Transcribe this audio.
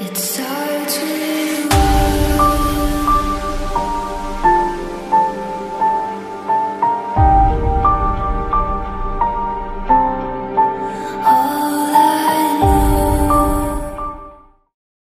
It's so